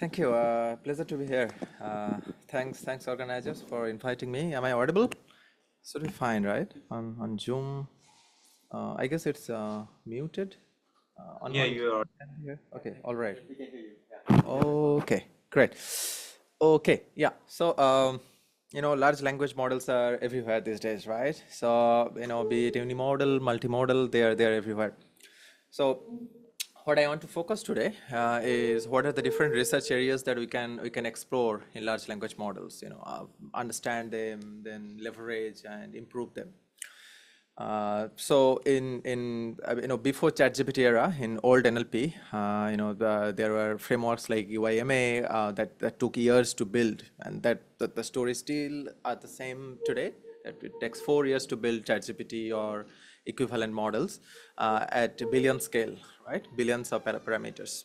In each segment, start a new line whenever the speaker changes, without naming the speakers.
Thank you. Uh, pleasure to be here. Uh, thanks, thanks organizers for inviting me. Am I audible? Should be fine, right? On on Zoom. Uh, I guess it's uh, muted. Uh, on
Yeah,
my
you are.
end here. Okay, all right. Okay, great. Okay, yeah. So, um, you know, large language models are everywhere these days, right? So, you know, be it unimodal, multimodal, they are they are everywhere. So, what I want to focus today uh, is what are the different research areas that we can we can explore in large language models. You know, uh, understand them, then leverage and improve them. Uh, so in in uh, you know before ChatGPT era in old NLP, uh, you know the, there were frameworks like UIMA uh, that that took years to build, and that, that the story still are the same today. That it takes four years to build ChatGPT or equivalent models uh, at billion scale, right? Billions of parameters.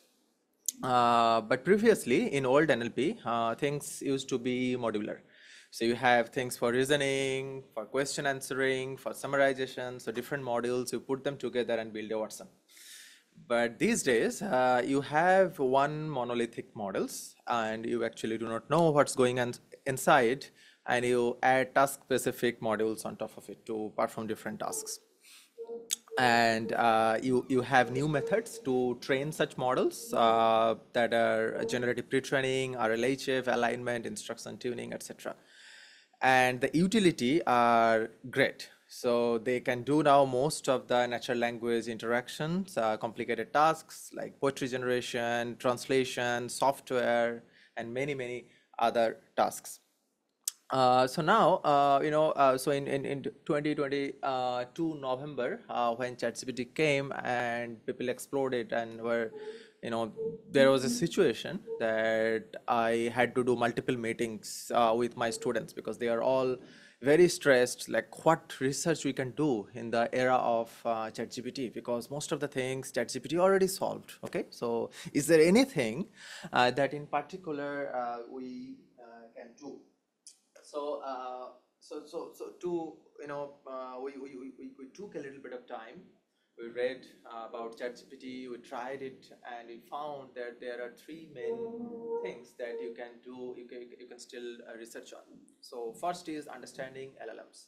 Uh, but previously in old NLP, uh, things used to be modular. So you have things for reasoning, for question answering, for summarization. So different modules, you put them together and build a Watson. But these days, uh, you have one monolithic models and you actually do not know what's going on inside and you add task specific modules on top of it to perform different tasks and uh, you you have new methods to train such models uh, that are generative pre-training, RLHF, alignment, instruction tuning, etc. And the utility are great. So they can do now most of the natural language interactions, uh, complicated tasks like poetry generation, translation, software, and many many other tasks. Uh, so now, uh, you know, uh, so in, in, in 2022 uh, November, uh, when ChatGPT came and people exploded and were, you know, there was a situation that I had to do multiple meetings uh, with my students because they are all very stressed, like what research we can do in the era of ChatGPT because most of the things ChatGPT already solved. Okay, so is there anything that in particular we can do? So, uh, so, so, so to, you know, uh, we, we, we, we took a little bit of time. We read uh, about ChatGPT, we tried it, and we found that there are three main things that you can do, you can, you can still uh, research on. So first is understanding LLMs.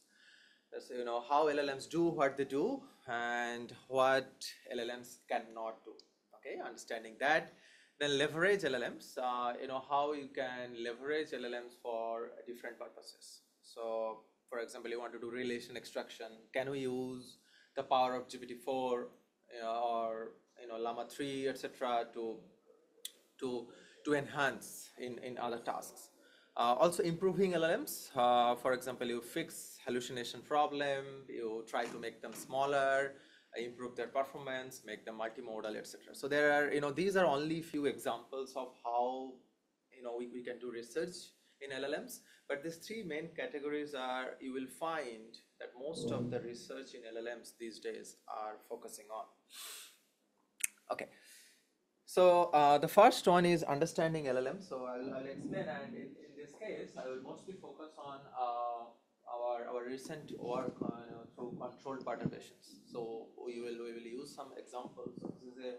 That's, you know, how LLMs do what they do and what LLMs cannot do. Okay, understanding that. Then leverage LLMs, uh, you know, how you can leverage LLMs for different purposes. So, for example, you want to do relation extraction. Can we use the power of GPT-4 you know, or you know Llama 3, etc., to to to enhance in in other tasks? Uh, also improving LLMs. Uh, for example, you fix hallucination problem. You try to make them smaller improve their performance, make them multimodal, etc. So there are, you know, these are only few examples of how, you know, we, we can do research in LLMs. But these three main categories are, you will find that most of the research in LLMs these days are focusing on. Okay. So uh, the first one is understanding LLM. So I'll, I'll explain, and in, in this case, I will mostly focus on uh, our our recent work on, know, through controlled perturbations. So we will we will use some examples. This is a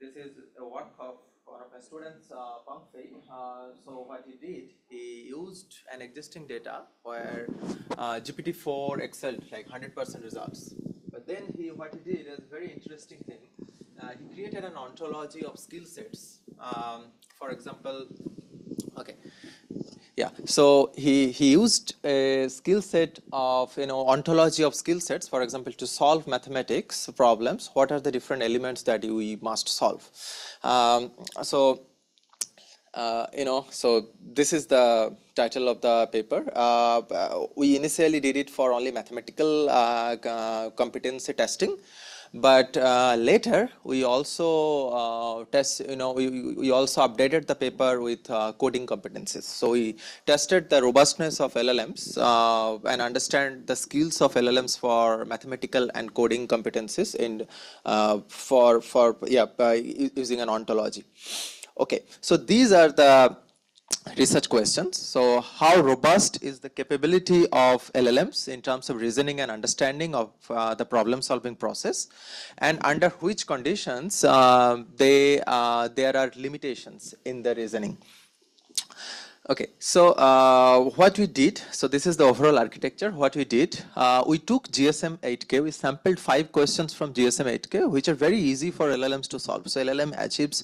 this is a work of one of my students, uh, Fei. Uh, so what he did, he used an existing data where uh, GPT-4 excelled like 100% results. But then he what he did is a very interesting thing. Uh, he created an ontology of skill sets. Um, for example, yeah. So he he used a skill set of you know ontology of skill sets. For example, to solve mathematics problems, what are the different elements that we must solve? Um, so uh, you know, so this is the title of the paper. Uh, we initially did it for only mathematical uh, uh, competency testing, but uh, later we also uh, test, you know, we, we also updated the paper with coding competencies. So we tested the robustness of LLMs and understand the skills of LLMs for mathematical and coding competencies and for for yeah using an ontology. Okay, so these are the research questions. So how robust is the capability of LLMs in terms of reasoning and understanding of uh, the problem solving process and under which conditions uh, they, uh, there are limitations in the reasoning. Okay, so uh, what we did, so this is the overall architecture. What we did, uh, we took GSM 8K, we sampled five questions from GSM 8K, which are very easy for LLMs to solve. So LLM achieves,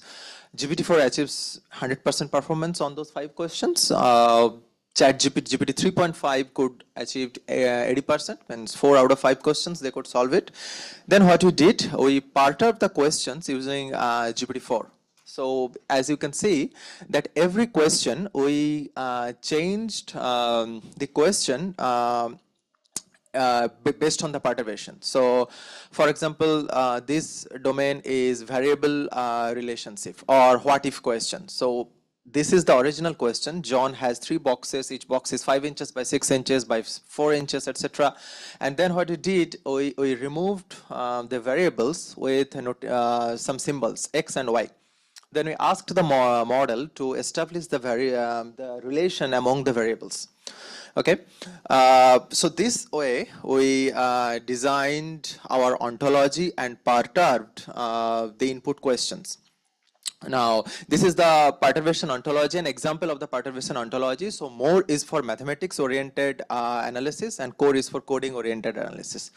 GPT-4 achieves 100% performance on those five questions. Uh, Chat GPT, GPT 3.5 could achieve 80%, uh, means four out of five questions, they could solve it. Then what we did, we perturbed the questions using uh, GPT-4. So as you can see that every question we uh, changed um, the question um, uh, based on the perturbation. So for example, uh, this domain is variable uh, relationship or what if question. So this is the original question. John has three boxes. Each box is five inches by six inches by four inches, etc. And then what we did, we, we removed um, the variables with uh, some symbols, x and y. Then we asked the mo model to establish the, um, the relation among the variables. Okay, uh, so this way we uh, designed our ontology and perturbed uh, the input questions. Now, this is the perturbation ontology, an example of the perturbation ontology. So more is for mathematics oriented uh, analysis and core is for coding oriented analysis.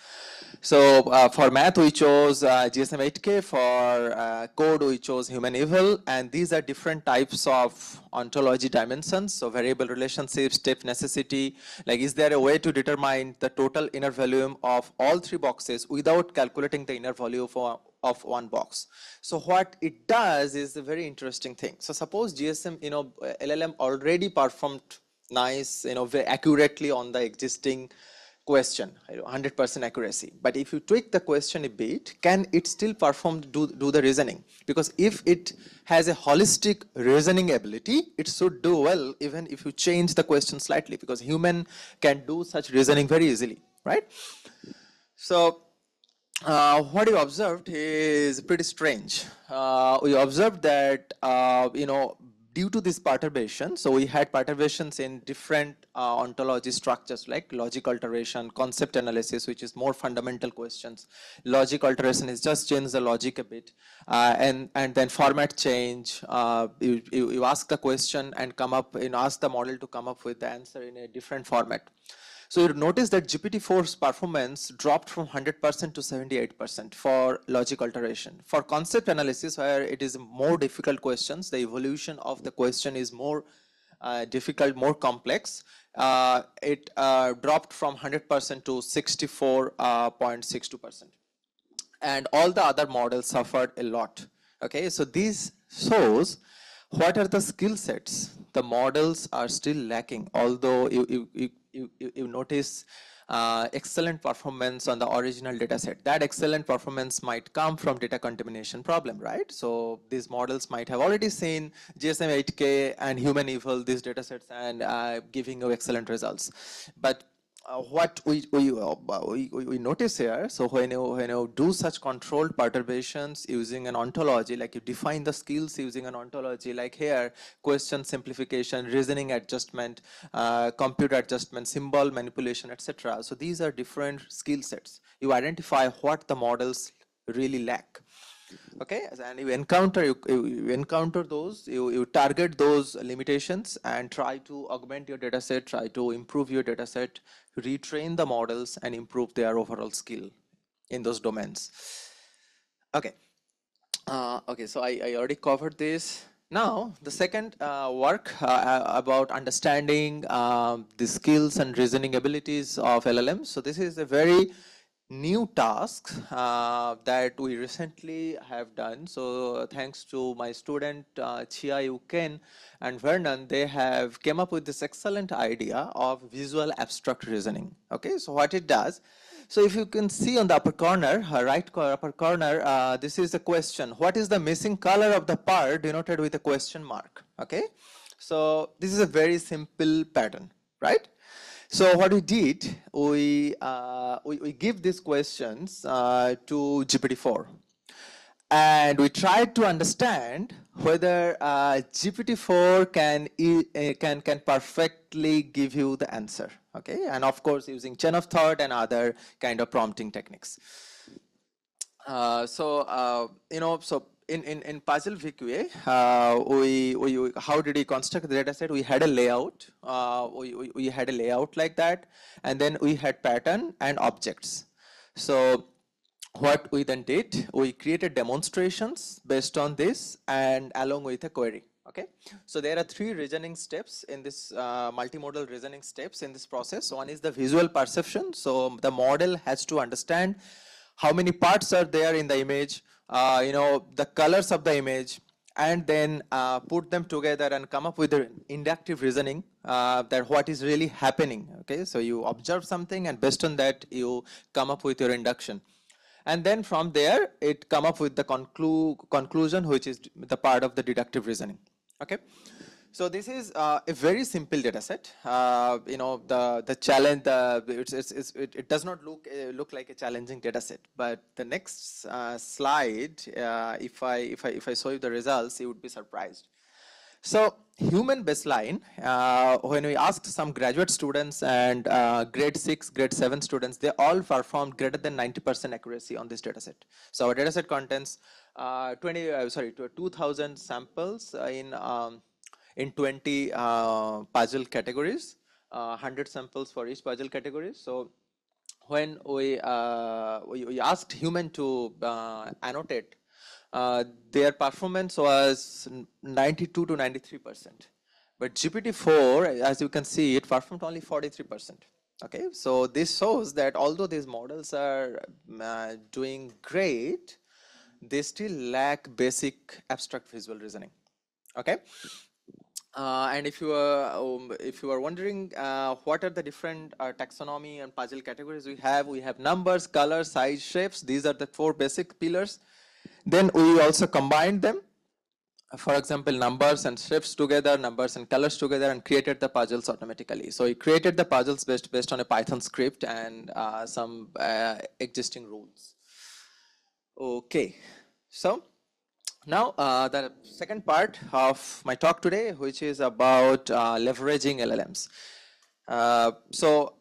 So uh, for math, we chose uh, GSM 8K. For uh, code, we chose HumanEval. And these are different types of ontology dimensions. So variable relationship, step necessity. Like, is there a way to determine the total inner volume of all three boxes without calculating the inner volume for, of one box? So what it does is a very interesting thing. So suppose GSM, you know, LLM already performed nice, you know, very accurately on the existing question, 100% accuracy. But if you tweak the question a bit, can it still perform, do, do the reasoning? Because if it has a holistic reasoning ability, it should do well even if you change the question slightly because human can do such reasoning very easily, right? So uh, what you observed is pretty strange. Uh, we observed that, uh, you know, due to this perturbation, so we had perturbations in different uh, ontology structures like logic alteration, concept analysis, which is more fundamental questions. Logic alteration is just change the logic a bit. Uh, and, and then format change, uh, you, you, you, ask the question and come up, you know, ask the model to come up with the answer in a different format. So you notice that GPT-4's performance dropped from 100% to 78% for logic alteration. For concept analysis, where it is more difficult questions, the evolution of the question is more uh, difficult, more complex, uh, it uh, dropped from 100% to 64.62%. and all the other models suffered a lot. Okay, so this shows what are the skill sets the models are still lacking, although you, you, you, you notice uh, excellent performance on the original data set. That excellent performance might come from data contamination problem, right? So these models might have already seen GSM 8K and HumanEval, these data sets and uh, giving you excellent results. But uh, what we we, uh, we, we notice here so when you when you do such controlled perturbations using an ontology like you define the skills using an ontology like here question simplification reasoning adjustment uh, computer adjustment symbol manipulation etc so these are different skill sets. You identify what the models really lack okay and you encounter you, you, encounter those you, you target those limitations and try to augment your data set try to improve your data set retrain the models and improve their overall skill in those domains. Okay uh, okay so I, I already covered this. Now the second uh, work uh, about understanding um, the skills and reasoning abilities of LLMs so this is a very new tasks uh, that we recently have done. So thanks to my student uh, Chia Yew Ken and Vernon, they have came up with this excellent idea of visual abstract reasoning. Okay, so what it does, so if you can see on the upper corner, uh, right upper corner, uh, this is the question. What is the missing color of the part denoted with a question mark? Okay, so this is a very simple pattern, right? So what we did, we, uh, we, we, give these questions uh, to GPT-4. and we tried to understand whether uh, GPT-4 can, uh, can, can perfectly give you the answer, okay? And of course, using chain of thought and other kind of prompting techniques. Uh, so, uh, you know, so in, in, in Puzzle VQA, uh, we, we, how did we construct the data set? We had a layout, uh, we, we, we had a layout like that, and then we had pattern and objects. So what we then did, we created demonstrations based on this and along with a query. Okay, so there are three reasoning steps in this uh, multimodal reasoning steps in this process. One is the visual perception. So the model has to understand how many parts are there in the image, uh, you know, the colors of the image, and then uh, put them together and come up with an inductive reasoning uh, that what is really happening. Okay, so you observe something and based on that you come up with your induction and then from there it come up with the conclu conclusion which is the part of the deductive reasoning okay so this is uh, a very simple data set. Uh, you know the the challenge the it's, it's, it's, it, it, does not look uh, look like a challenging data set. But the next uh, slide uh, if i if i if i show you the results you would be surprised. So human baseline, uh, when we asked some graduate students and grade 6, grade 7 students, they all performed greater than 90% accuracy on this dataset. So our dataset contains uh, 20, uh, sorry, 2,000 samples in, um, in 20 uh, puzzle categories, 100 uh, samples for each puzzle category. So when we, we, we, asked human to annotate uh, their performance was 92 to 93 percent. But GPT-4, as you can see, it performed only 43 percent. Okay, so this shows that although these models are uh, doing great, they still lack basic abstract visual reasoning. Okay. Uh, and if you are um, if you are wondering uh, what are the different uh, taxonomy and puzzle categories we have, we have numbers, color, size, shapes. These are the four basic pillars. Then we also combined them, for example, numbers and shapes together, numbers and colors together, and created the puzzles automatically. So we created the puzzles based, based on a Python script and uh, some uh, existing rules. Okay, so now uh, the second part of my talk today, which is about uh, leveraging LLMs. Uh, so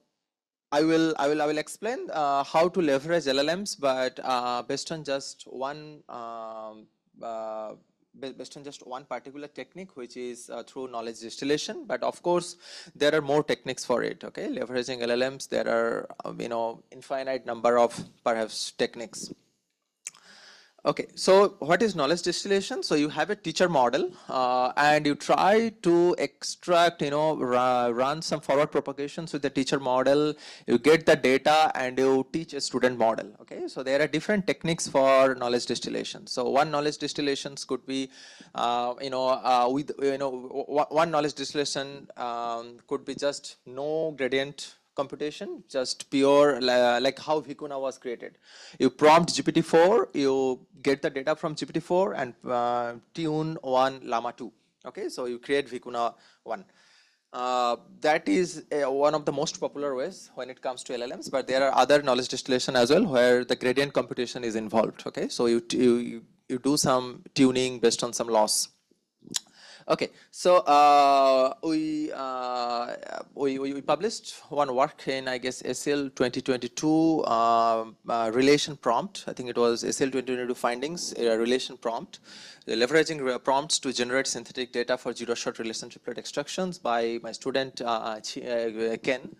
I will I will I will explain uh, how to leverage LLMs, but uh, based on just one um, uh, based on just one particular technique, which is through knowledge distillation. But of course, there are more techniques for it. Okay, leveraging LLMs, there are you know infinite number of perhaps techniques. Okay, so what is knowledge distillation? So you have a teacher model uh, and you try to extract, you know, run some forward propagations with the teacher model, you get the data and you teach a student model. Okay, so there are different techniques for knowledge distillation. So one knowledge distillations could be, uh, you know, uh, with, you know, one knowledge distillation um, could be just no gradient computation, just pure like how Vicuna was created. You prompt GPT-4, you get the data from GPT-4 and uh, tune one Llama 2. Okay, so you create Vicuna 1. Uh, that is uh, one of the most popular ways when it comes to LLMs, but there are other knowledge distillation as well where the gradient computation is involved. Okay, so you, you, you do some tuning based on some loss. Okay, so uh, we, uh, we, we published one work in I guess ACL 2022 uh, uh, relation prompt. I think it was ACL 2022 findings relation prompt, leveraging prompts to generate synthetic data for zero shot relationship extractions by my student uh, uh, Ken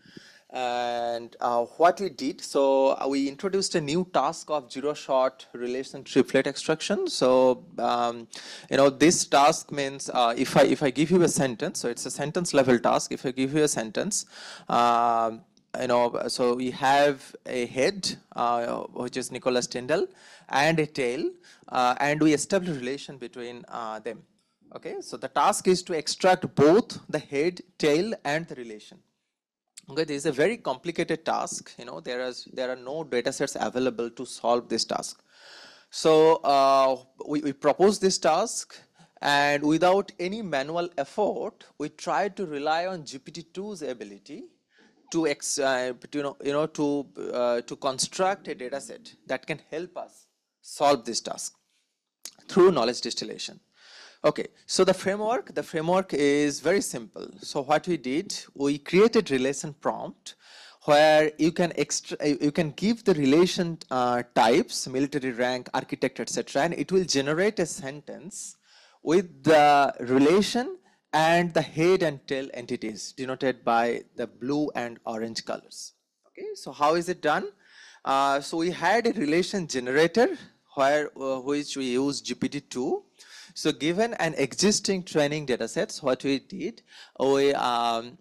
and uh, what we did so uh, we introduced a new task of zero shot relation triplet extraction. So um, you know this task means uh, if i if i give you a sentence so it's a sentence level task. If i give you a sentence um, you know so we have a head uh, which is nicholas tyndall and a tail uh, and we establish relation between uh, them. Okay? So the task is to extract both the head tail and the relation Okay, this is a very complicated task. You know, there is there are no data sets available to solve this task. So uh, we, we propose this task and without any manual effort, we try to rely on GPT-2's ability to, ex, uh, you know, you know to, uh, to construct a data set that can help us solve this task. through knowledge distillation. Okay, so the framework, the framework is very simple. So what we did, we created relation prompt where you can extra, you can give the relation uh, types, military rank, architect, etc., and it will generate a sentence with the relation and the head and tail entities denoted by the blue and orange colors. Okay, so how is it done? Uh, so we had a relation generator where uh, which we use GPT-2. So given an existing training data sets, what we did, we um,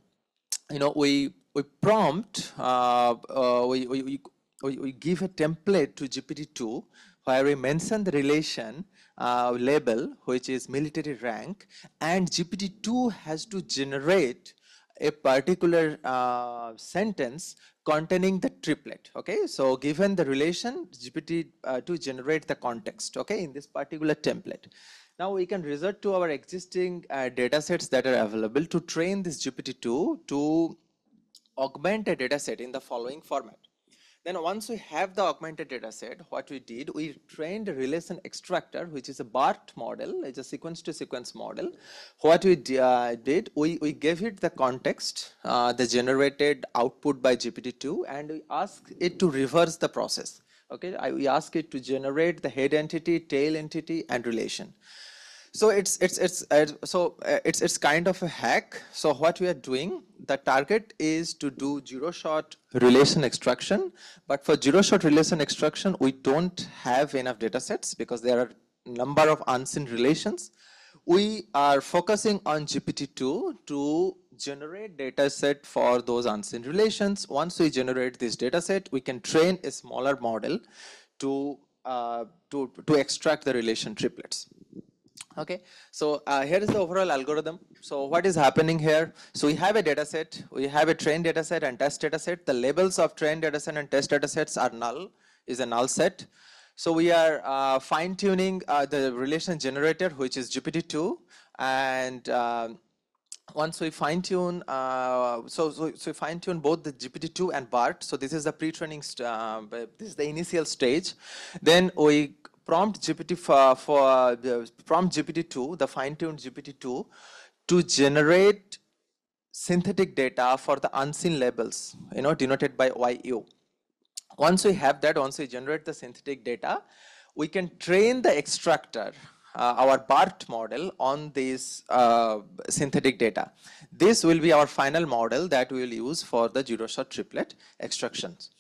you know we we prompt uh, uh we, we, we, we give a template to GPT-2 where we mention the relation uh, label, which is military rank, and GPT-2 has to generate a particular uh, sentence containing the triplet okay? So given the relation gpt uh, to generate the context okay in this particular template now we can resort to our existing uh, data sets that are available to train this gpt-2 to augment a data set in the following format then once we have the augmented data set, what we did, we trained a relation extractor, which is a BART model, it's a sequence to sequence model. What we uh, did, we, we gave it the context, uh, the generated output by GPT-2, and we asked it to reverse the process. Okay, I, we ask it to generate the head entity, tail entity, and relation. So it's it's it's uh, so uh, it's it's kind of a hack. So what we are doing, the target is to do zero shot relation extraction. But for zero shot relation extraction, we don't have enough data sets because there are number of unseen relations. We are focusing on GPT-2 to generate data set for those unseen relations. Once we generate this data set, we can train a smaller model to uh, to to extract the relation triplets. Okay, so uh, here is the overall algorithm. So what is happening here? So we have a data set, we have a trained data set and test data set. The labels of trained data set and test data sets are null, is a null set. So we are uh, fine tuning uh, the relation generator, which is GPT-2. And um, once we fine tune, uh, so, so, so fine tune both the GPT-2 and BART. So this is the pre-training, uh, this is the initial stage. Then we prompt GPT for, for the prompt GPT-2, the fine-tuned GPT-2, to generate synthetic data for the unseen labels, you know, denoted by YU. Once we have that, once we generate the synthetic data, we can train the extractor, uh, our BART model on this uh, synthetic data. This will be our final model that we will use for the zero-shot triplet extractions.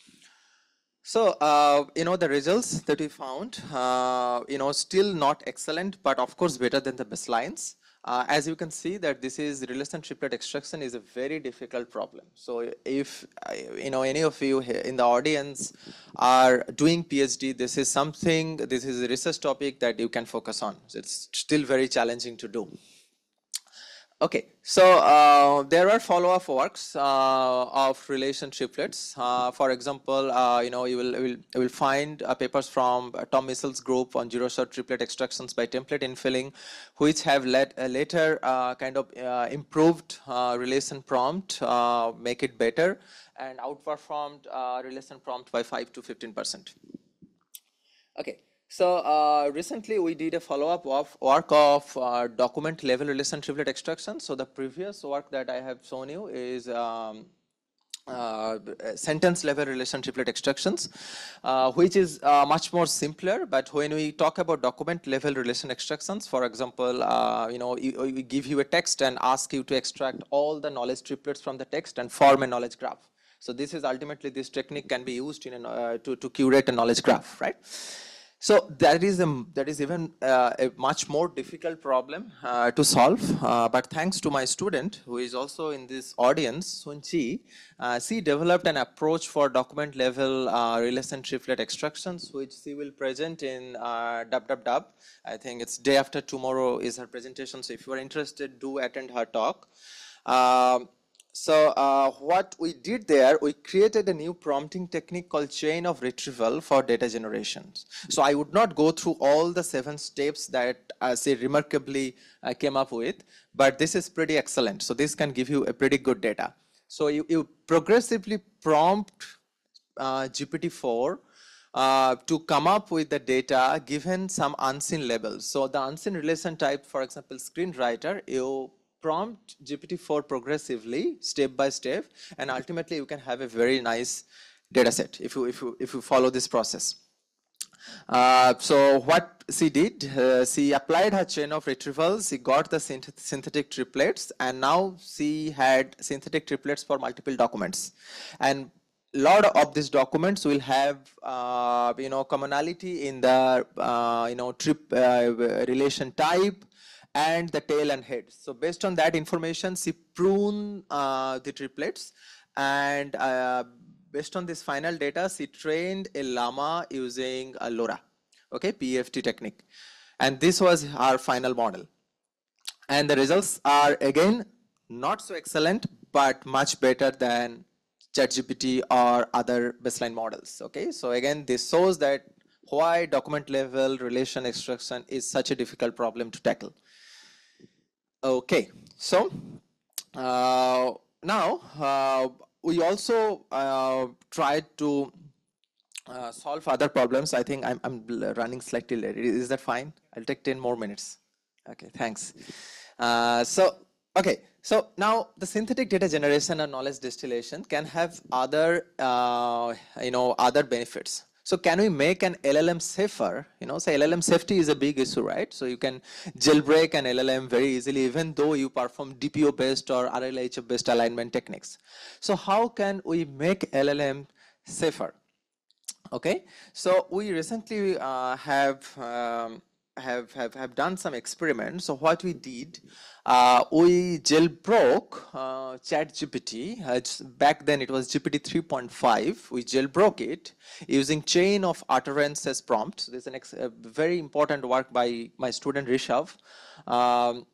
So, uh, you know, the results that we found, uh, you know, still not excellent, but of course better than the baselines. Uh, as you can see that this is relation triplet extraction is a very difficult problem. So if, uh, you know, any of you in the audience are doing PhD, this is something, this is a research topic that you can focus on. So it's still very challenging to do. Okay, so uh, there are follow-up works uh, of relation triplets. Uh, for example, uh, you know, you will, will, you will find uh, papers from uh, Tom Mitchell's group on zero-shot triplet extractions by template infilling, which have led later kind of improved relation prompt, make it better, and outperformed relation prompt by 5 to 15 percent. Okay, so uh, recently we did a follow-up of work of uh, document level relation triplet extraction. So the previous work that I have shown you is um, uh, sentence level relation triplet extractions, uh, which is uh, much more simpler. But when we talk about document level relation extractions, for example, uh, you know, we give you a text and ask you to extract all the knowledge triplets from the text and form a knowledge graph. So this is ultimately this technique can be used in a, to, to curate a knowledge graph, right? So that is a, that is even uh, a much more difficult problem uh, to solve. Uh, but thanks to my student who is also in this audience, Sunchi, uh, she developed an approach for document level uh, relation triplet extractions, which she will present in uh, dub. I think it's day after tomorrow is her presentation. So if you are interested, do attend her talk. So uh, what we did there, we created a new prompting technique called chain of retrieval for data generations. So I would not go through all the seven steps that uh, say remarkably uh, came up with, but this is pretty excellent. So this can give you a pretty good data. So you, you progressively prompt uh, GPT-4 uh, to come up with the data given some unseen labels. So the unseen relation type, for example, screenwriter, you prompt GPT-4 progressively, step by step, and ultimately you can have a very nice data set if you, if you, if you follow this process. Uh, so what she did, uh, she applied her chain of retrievals, she got the synth synthetic triplets, and now she had synthetic triplets for multiple documents. And a lot of these documents will have uh, you know commonality in the uh, you know trip uh, relation type and the tail and head. So based on that information, she prune uh, the triplets and based on this final data, she trained a llama using a LoRa, okay, PFT technique. And this was our final model. And the results are again, not so excellent, but much better than ChatGPT or other baseline models, okay? So again, this shows that why document level relation extraction is such a difficult problem to tackle. Okay, so uh, now uh, we also uh, tried to uh, solve other problems. I think I'm, I'm, running slightly late. Is that fine? I'll take 10 more minutes. Okay, thanks. Uh, so, okay, so now the synthetic data generation and knowledge distillation can have other, uh, you know, other benefits. So can we make an LLM safer? You know, say LLM safety is a big issue, right? So you can jailbreak an LLM very easily, even though you perform DPO based or RLHF based alignment techniques. So how can we make LLM safer? Okay, so we recently uh, have um, have, have, have done some experiments. So what we did, uh, we jailbroke uh, ChatGPT. Uh, back then it was GPT 3.5. We jailbroke it using chain of utterances prompt. So this is a very important work by my student Rishav. Um,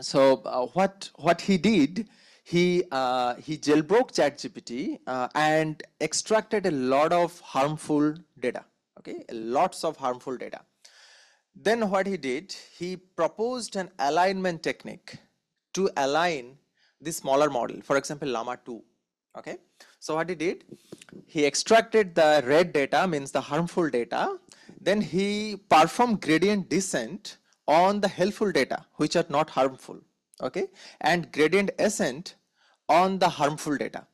so uh, what what he did, he uh, he jailbroke ChatGPT uh, and extracted a lot of harmful data. Okay, lots of harmful data. Then what he did, he proposed an alignment technique to align the smaller model, for example, Llama 2. Okay, so what he did, he extracted the red data, means the harmful data, then he performed gradient descent on the helpful data, which are not harmful. Okay, and gradient ascent on the harmful data.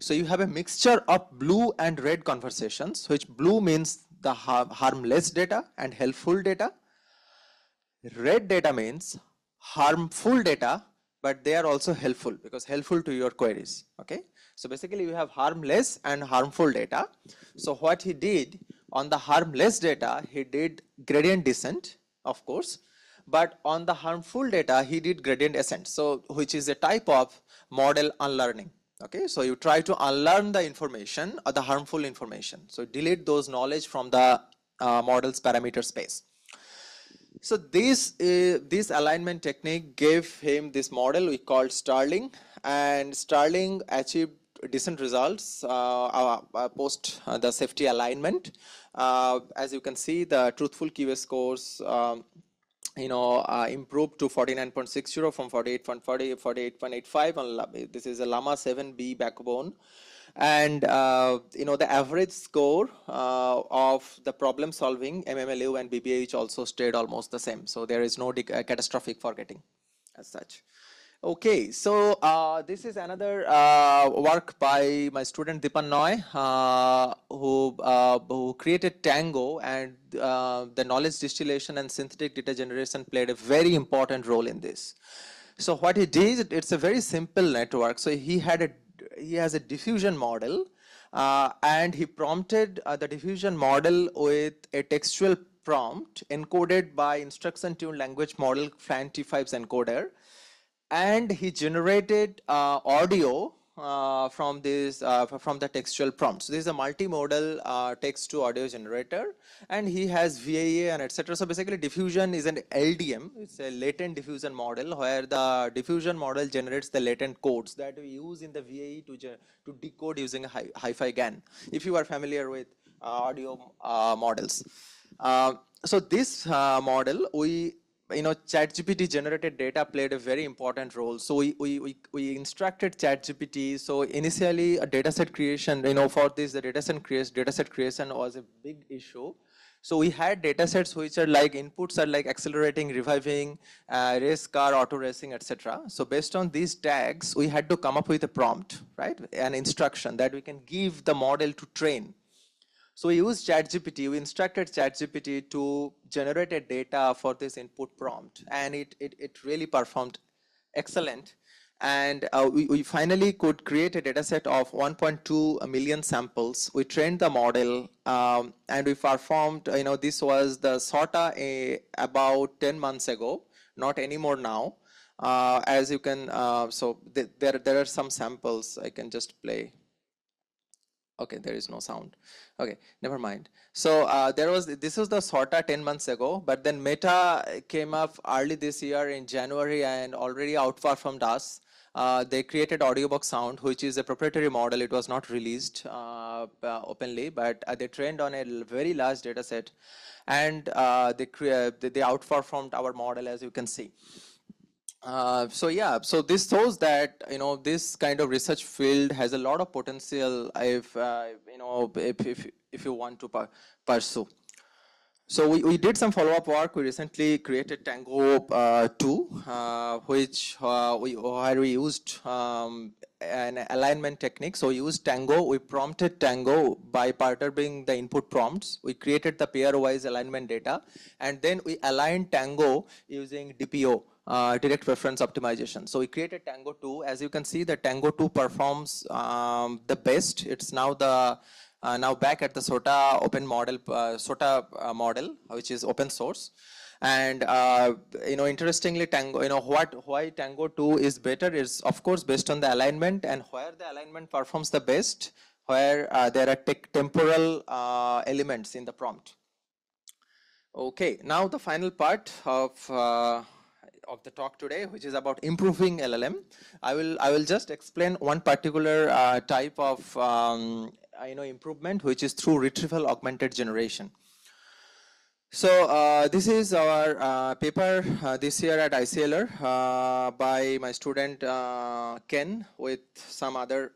So you have a mixture of blue and red conversations, which blue means the harmless data and helpful data, Red data means harmful data, but they are also helpful because helpful to your queries. Okay. So basically you have harmless and harmful data. So what he did on the harmless data, he did gradient descent, of course, but on the harmful data, he did gradient ascent. So which is a type of model unlearning. Okay, so you try to unlearn the information or the harmful information. So delete those knowledge from the uh, model's parameter space. So this, uh, this alignment technique gave him this model we called Starling and Starling achieved decent results uh, uh, post uh, the safety alignment. Uh, as you can see, the truthful QA scores um, you know, uh, improved to 49.60 from 48.40, 48.85 this is a Llama 7B backbone and uh, you know the average score uh, of the problem solving MMLU and BBH also stayed almost the same. So there is no uh, catastrophic forgetting as such. Okay so uh, this is another uh, work by my student Deepanway uh, who who created Tango and the knowledge distillation and synthetic data generation played a very important role in this. So what he did, it's a very simple network. So he had a he has a diffusion model uh, and he prompted uh, the diffusion model with a textual prompt encoded by instruction tuned language model FLAN-T5's encoder. And he generated uh, audio uh, from this uh, from the textual prompts. So this is a multimodal uh, text to audio generator and he has VAE and etc. So basically diffusion is an LDM, it's a latent diffusion model where the diffusion model generates the latent codes that we use in the VAE to, to decode using a HiFi-GAN if you are familiar with uh, audio uh, models. Uh, so this model we you know, ChatGPT generated data played a very important role. So we, we, we, we instructed ChatGPT. So initially a dataset creation, you know, for this, the dataset creation, dataset creation was a big issue. So we had datasets which are like inputs are like accelerating, reviving, uh, race car, auto racing, etc. So based on these tags, we had to come up with a prompt, right? An instruction that we can give the model to train. So we used ChatGPT, we instructed ChatGPT to generate a data for this input prompt and it, it, it really performed excellent. And uh, we, we finally could create a data set of 1.2 million samples. We trained the model um, and we performed, you know, this was the SOTA a, about 10 months ago, not anymore now. Uh, as you can, uh, so th there, there are some samples I can just play okay there is no sound. Okay never mind. So uh, there was this was the SOTA 10 months ago but then meta came up early this year in january and already outperformed us uh, they created audiobox sound which is a proprietary model. It was not released uh, uh openly but uh, they trained on a very large data set and uh, they, they outperformed our model as you can see uh, so yeah, so this shows that you know this kind of research field has a lot of potential if uh, you know if, if if you want to pursue. So we, we did some follow-up work. We recently created Tango uh, 2, uh, which uh, we where we used um, an alignment technique. So we used Tango. We prompted Tango by perturbing the input prompts. We created the pair-wise alignment data, and then we aligned Tango using DPO uh, direct preference optimization. So we created Tango 2. As you can see, the Tango 2 performs um, the best. It's now the uh, now back at the SOTA open model, uh, SOTA uh, model, which is open source. And uh, you know, interestingly, Tango, you know, what why Tango 2 is better is of course based on the alignment and where the alignment performs the best, where uh, there are temporal elements in the prompt. Okay, now the final part of of the talk today, which is about improving LLM. I will I will just explain one particular uh, type of um, you know improvement, which is through retrieval augmented generation. So uh, this is our uh, paper uh, this year at ICLR uh, by my student uh, Ken with some other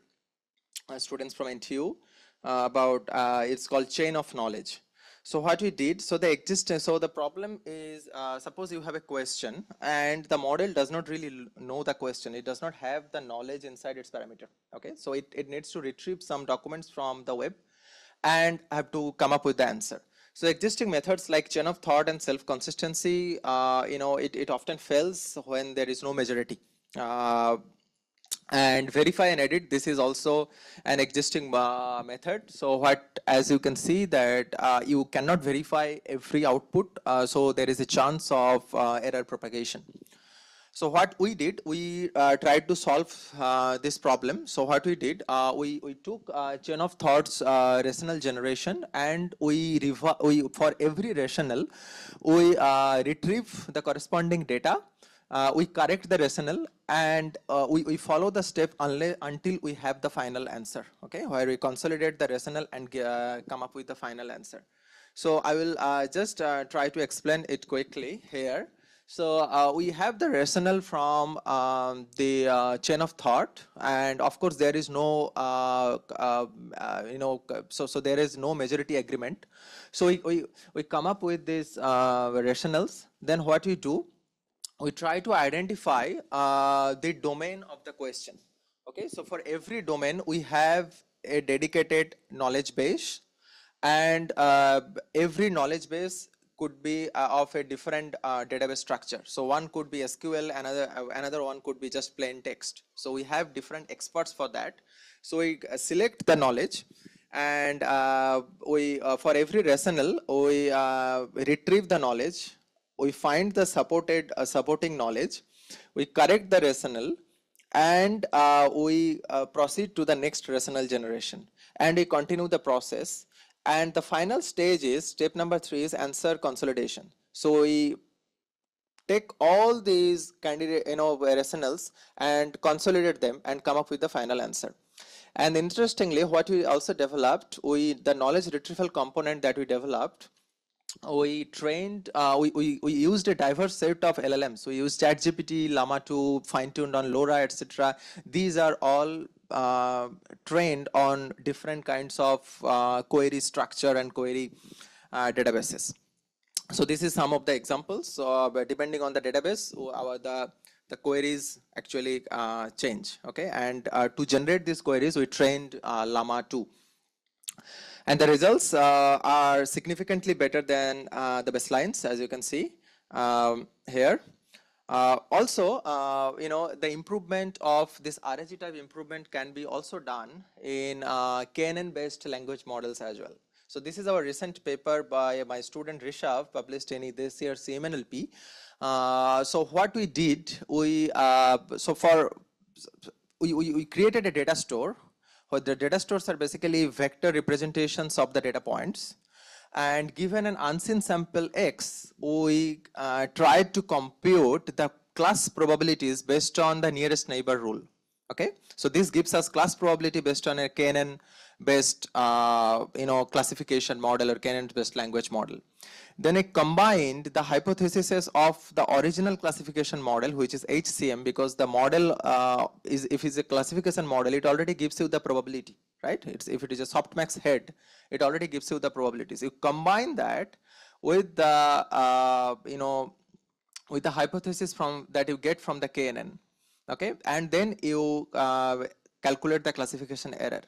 students from NTU about it's called chain of knowledge. So what we did, so the exist, so the problem is, uh, suppose you have a question and the model does not really know the question. It does not have the knowledge inside its parameter. Okay, so it, it needs to retrieve some documents from the web and have to come up with the answer. So existing methods like chain of thought and self-consistency, uh, you know, it, it often fails when there is no majority. Uh, and verify and edit this is also an existing uh, method. So what as you can see that uh, you cannot verify every output uh, so there is a chance of uh, error propagation. So what we did we uh, tried to solve uh, this problem. So what we did we we took chain of thoughts rational generation and we, we for every rational we retrieve the corresponding data uh, we correct the rational and uh, we, we follow the step until we have the final answer, okay, where we consolidate the rational and uh, come up with the final answer. So I will uh, just uh, try to explain it quickly here. So uh, we have the rational from um, the chain of thought, and of course there is no, you know, so so there is no majority agreement. So we we, we come up with these rationals. Then what we do, we try to identify uh, the domain of the question. Okay, so for every domain, we have a dedicated knowledge base and uh, every knowledge base could be uh, of a different uh, database structure. So one could be SQL, another uh, another one could be just plain text. So we have different experts for that. So we uh, select the knowledge and we for every rational we retrieve the knowledge we find the supported uh, supporting knowledge, we correct the rational, and uh, we uh, proceed to the next rational generation. And we continue the process. And the final stage is, step number three is answer consolidation. So we take all these candidate, you know, rationals and consolidate them and come up with the final answer. And interestingly, what we also developed, we the knowledge retrieval component that we developed we trained, uh, we, we, we used a diverse set of LLMs. We used ChatGPT, Llama 2, fine-tuned on LoRa, etc. These are all uh, trained on different kinds of uh, query structure and query uh, databases. So this is some of the examples. So depending on the database, our the the queries actually uh, change. Okay, and uh, to generate these queries, we trained Llama 2. And the results uh, are significantly better than uh, the baselines, as you can see um, here. Uh, also, uh, you know, the improvement of this RAG type improvement can be also done in uh, KNN-based language models as well. So this is our recent paper by my student Rishav, published in this year's EMNLP. Uh, so what we did, we so for we, we created a data store where the data stores are basically vector representations of the data points. And given an unseen sample X, we uh, tried to compute the class probabilities based on the nearest neighbor rule. Okay, so this gives us class probability based on a KNN based uh, you know classification model or KNN based language model. Then it combined the hypotheses of the original classification model, which is HCM, because the model uh, is, if it's a classification model, it already gives you the probability, right? It's, if it is a softmax head, it already gives you the probabilities. You combine that with the, uh, you know, with the hypothesis from that you get from the KNN, okay? And then you uh, calculate the classification error.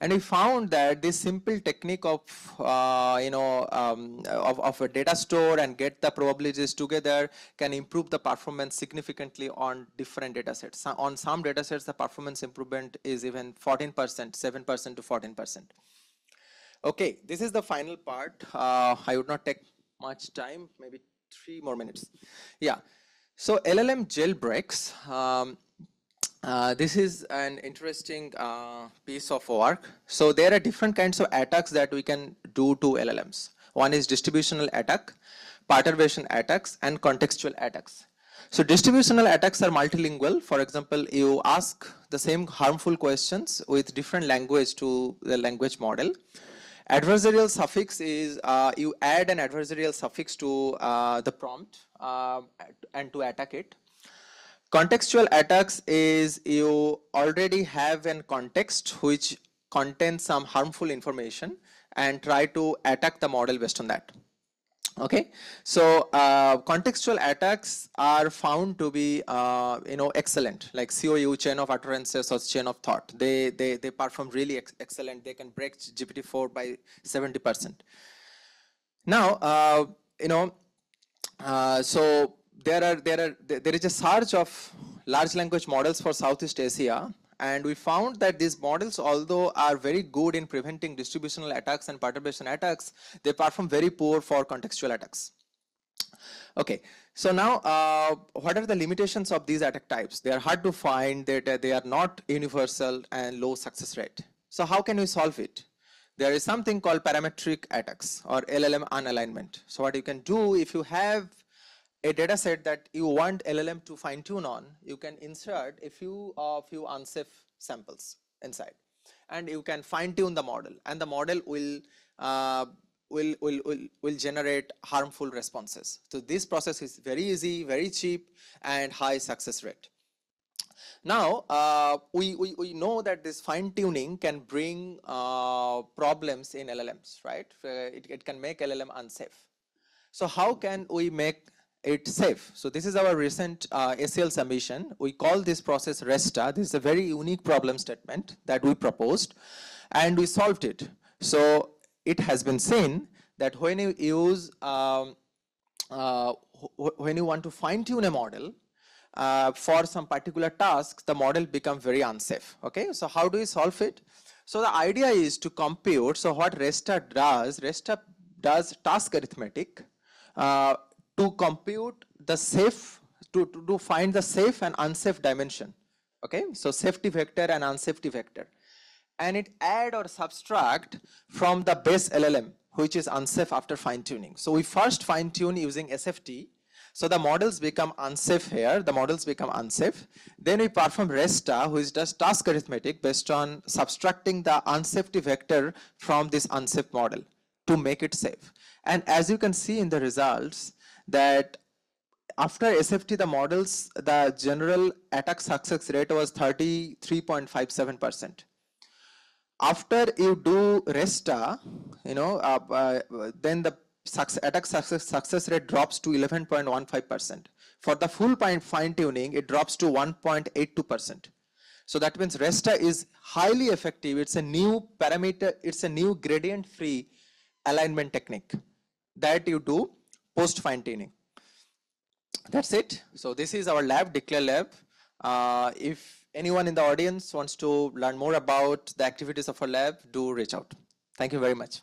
And we found that this simple technique of uh, you know um, of, of, a data store and get the probabilities together can improve the performance significantly on different data sets. So on some data sets the performance improvement is even 14 percent 7 percent to 14 percent. Okay this is the final part. Uh, i would not take much time maybe three more minutes. Yeah. So llm jailbreaks um, uh, this is an interesting uh, piece of work. So there are different kinds of attacks that we can do to LLMs. One is distributional attack, perturbation attacks, and contextual attacks. So distributional attacks are multilingual. For example, you ask the same harmful questions with different language to the language model. Adversarial suffix is uh, you add an adversarial suffix to uh, the prompt uh, and to attack it. Contextual attacks is you already have an context which contains some harmful information and try to attack the model based on that. Okay, so uh, contextual attacks are found to be uh, you know excellent, like COU chain of utterances or chain of thought. They they they perform really ex excellent. They can break GPT-4 by 70 percent. Now uh, you know uh, so there are there are there is a surge of large language models for Southeast Asia and we found that these models although are very good in preventing distributional attacks and perturbation attacks they perform very poor for contextual attacks. Okay so now uh, what are the limitations of these attack types? They are hard to find that they, they are not universal and low success rate. So how can we solve it? There is something called parametric attacks or LLM unalignment. So what you can do if you have a data set that you want LLM to fine tune on, you can insert a few few unsafe samples inside and you can fine tune the model and the model will uh, will, will, will, will generate harmful responses. So this process is very easy, very cheap and high success rate. Now, uh, we, we, we know that this fine tuning can bring uh, problems in LLMs, right? It, it can make LLM unsafe. So how can we make it safe. So this is our recent uh, ACL submission. We call this process RESTA. This is a very unique problem statement that we proposed and we solved it. So it has been seen that when you use, um, uh, when you want to fine tune a model, uh, for some particular task, the model becomes very unsafe. Okay, so how do we solve it? So the idea is to compute. So what RESTA does, RESTA does task arithmetic uh, to compute the safe, to, to, to find the safe and unsafe dimension. Okay, so safety vector and unsafety vector. And it add or subtract from the base LLM, which is unsafe after fine tuning. So we first fine tune using SFT. So the models become unsafe here, the models become unsafe. Then we perform RESTA, which does task arithmetic based on subtracting the unsafety vector from this unsafe model. to make it safe. And as you can see in the results that after SFT, the models, the general attack success rate was 33.57%. After you do RESTA, you know, uh, uh, then the success, attack success, success rate drops to 11.15%. For the full fine tuning, it drops to 1.82%. So that means RESTA is highly effective. It's a new parameter, it's a new gradient free alignment technique that you do post fine tuning. That's it. So this is our lab, Declare Lab. Uh, if anyone in the audience wants to learn more about the activities of our lab, do reach out. Thank you very much.